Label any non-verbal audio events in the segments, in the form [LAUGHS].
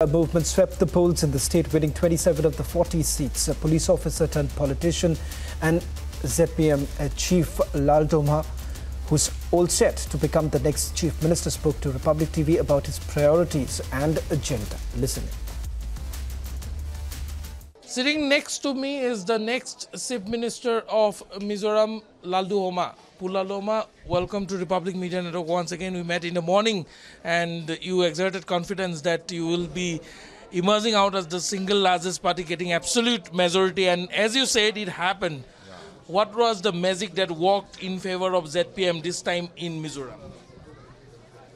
A movement swept the polls in the state, winning 27 of the 40 seats. A police officer turned politician and ZPM chief Lalduhoma, who's all set to become the next chief minister, spoke to Republic TV about his priorities and agenda. Listen. Sitting next to me is the next Chief Minister of Mizoram, Lalduhoma. Pu Lalduhoma, welcome to Republic Media Network. Once again, we met in the morning and you exerted confidence that you will be emerging out as the single largest party getting absolute majority. And as you said, it happened. What was the magic that worked in favor of ZPM this time in Mizoram?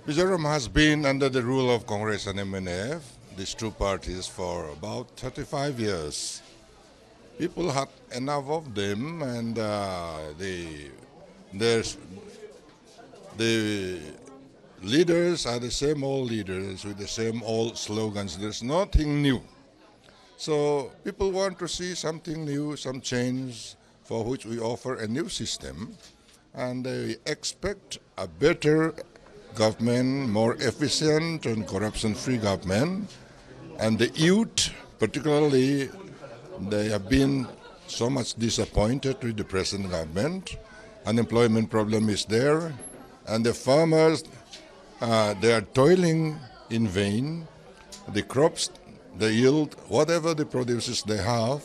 Mizoram has been under the rule of Congress and MNF, these two parties, for about 35 years. People had enough of them, and uh, they, there's, the leaders are the same old leaders with the same old slogans. There's nothing new. So people want to see something new, some change, for which we offer a new system, and they expect a better government, more efficient and corruption-free government, and the youth, particularly, they have been so much disappointed with the present government. Unemployment problem is there, and the farmers, uh, they are toiling in vain. The crops, the yield, whatever the produces they have,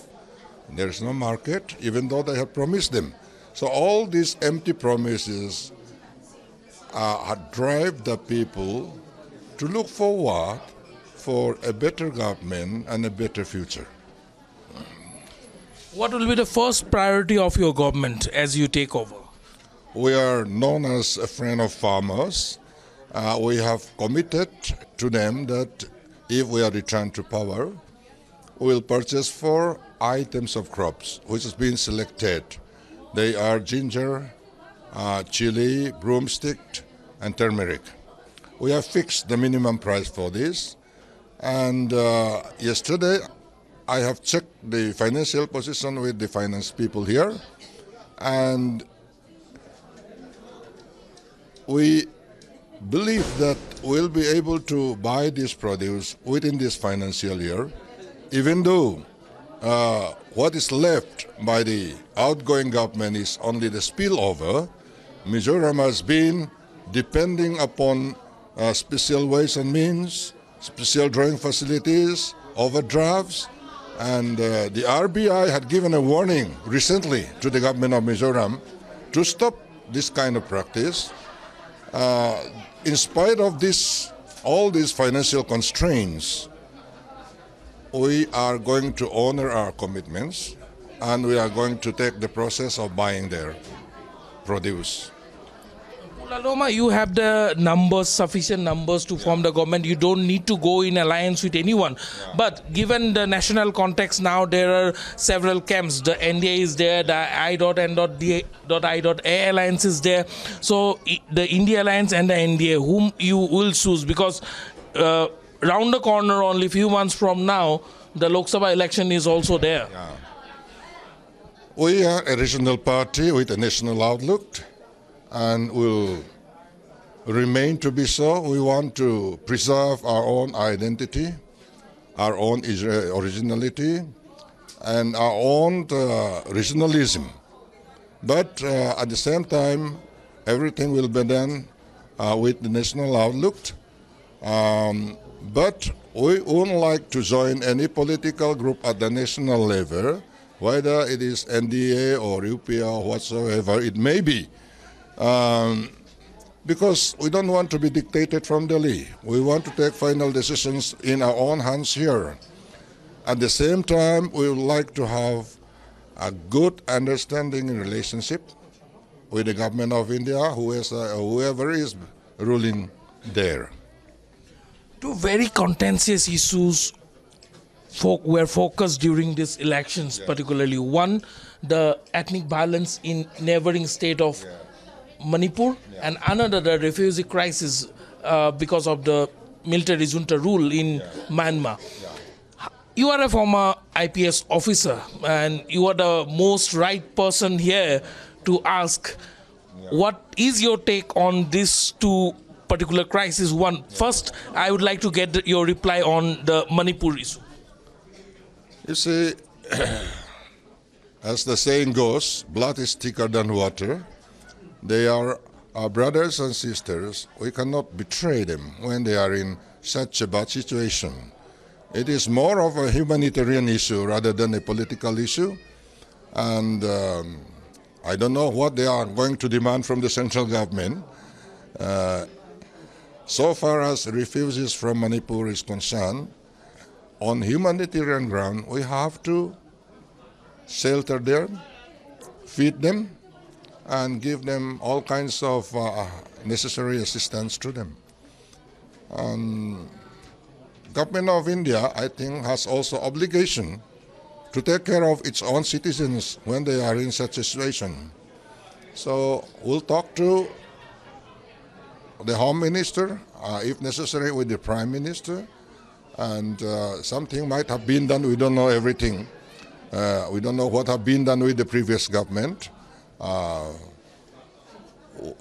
there is no market, even though they have promised them. So all these empty promises uh, drive the people to look forward for a better government and a better future. What will be the first priority of your government as you take over? We are known as a friend of farmers. Uh, we have committed to them that if we are returned to power, we will purchase four items of crops which has been selected. They are ginger, uh, chili, broomstick, and turmeric. We have fixed the minimum price for this, and uh, yesterday I have checked the financial position with the finance people here, and we believe that we'll be able to buy this produce within this financial year, even though uh, what is left by the outgoing government is only the spillover. Mizoram has been depending upon uh, special ways and means, special drawing facilities, overdrafts, and uh, the RBI had given a warning recently to the government of Mizoram to stop this kind of practice. Uh, in spite of this, all these financial constraints, we are going to honor our commitments and we are going to take the process of buying their produce. Pu Lalduhoma, you have the numbers, sufficient numbers to form the government. You don't need to go in alliance with anyone. Yeah. But given the national context now, there are several camps. The NDA is there, the I.N.D.A alliance is there. So the India alliance and the NDA, whom you will choose? Because uh, round the corner, only few months from now, the Lok Sabha election is also there. Yeah. We are a regional party with a national outlook and will remain to be so. We want to preserve our own identity, our own originality, and our own uh, regionalism. But uh, at the same time, everything will be done uh, with the national outlook. Um, but we wouldn't like to join any political group at the national level, whether it is NDA or UPA or whatsoever it may be. Um, because we don't want to be dictated from Delhi. We want to take final decisions in our own hands here. At the same time, we would like to have a good understanding and relationship with the government of India, who is, uh, whoever is ruling there. Two very contentious issues fo- were focused during these elections, yeah. particularly one, the ethnic violence in neighboring state of yeah Manipur, yeah. and another the refugee crisis uh, because of the military junta rule in yeah. Myanmar. Yeah. You are a former IPS officer, and you are the most right person here to ask what is your take on these two particular crisis. One first, I would like to get your reply on the Manipur issue. You see, [CLEARS THROAT] as the saying goes, blood is thicker than water. They are our brothers and sisters. We cannot betray them when they are in such a bad situation. It is more of a humanitarian issue rather than a political issue. And um, I don't know what they are going to demand from the central government. Uh, so far as refugees from Manipur is concerned, on humanitarian ground, we have to shelter them, feed them, and give them all kinds of uh, necessary assistance to them. And government of India, I think, has also obligation to take care of its own citizens when they are in such a situation. So we'll talk to the Home Minister, uh, if necessary, with the Prime Minister, and uh, something might have been done. We don't know everything. Uh, we don't know what have been done with the previous government. Uh,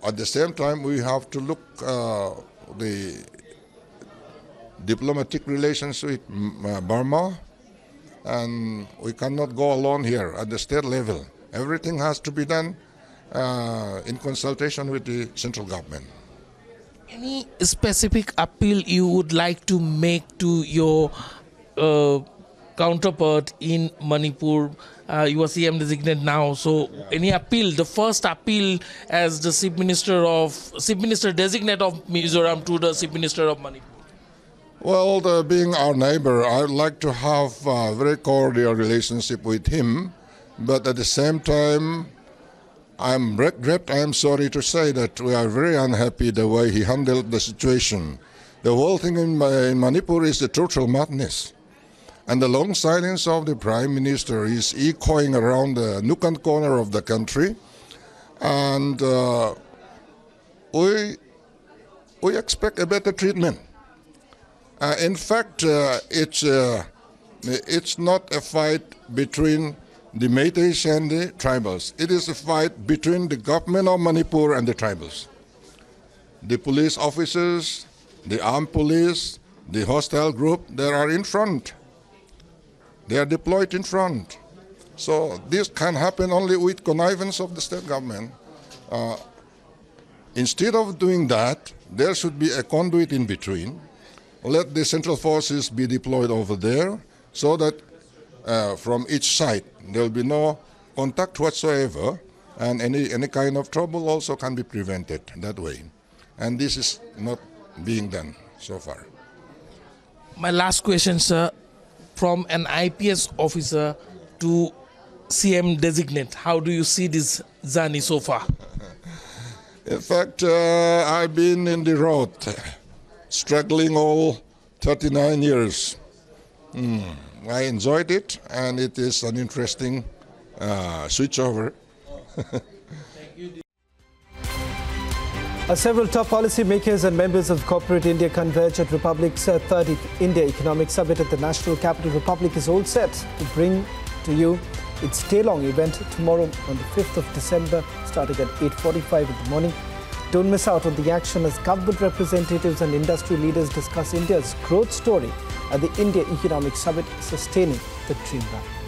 at the same time, we have to look uh, the diplomatic relations with uh, Burma, and we cannot go alone here at the state level. Everything has to be done uh, in consultation with the central government. Any specific appeal you would like to make to your uh, counterpart in Manipur? Uh, you are CM designate now, so yeah. any appeal? The first appeal as the chief minister of chief minister designate of Mizoram to the chief minister of Manipur. Well, the, being our neighbor, I'd like to have a very cordial relationship with him, but at the same time, I'm regret. I'm sorry to say that we are very unhappy the way he handled the situation. The whole thing in, in Manipur is a total madness, and the long silence of the prime minister is echoing around the nook and corner of the country, and uh, we we expect a better treatment. Uh, in fact, uh, it's, uh, it's not a fight between the Meiteis and the tribals. It is a fight between the government of Manipur and the tribals. The police officers, the armed police, the hostile group, they are in front. They are deployed in front. So this can happen only with connivance of the state government. Uh, instead of doing that, there should be a conduit in between let the central forces be deployed over there so that uh, from each side there will be no contact whatsoever and any, any kind of trouble also can be prevented that way. And this is not being done so far. My last question, sir, from an IPS officer to CM designate, how do you see this journey so far? In fact, uh, I've been in the road struggling all 39 years. Mm, I enjoyed it, and it is an interesting uh, switchover. [LAUGHS] Uh, several top policymakers and members of corporate India converge at Republic's uh, 30th India Economic Summit at the National Capital. Republic is all set to bring to you its day-long event tomorrow on the 5th of December, starting at 8.45 in the morning. Don't miss out on the action as government representatives and industry leaders discuss India's growth story at the India Economic Summit, sustaining the dream run.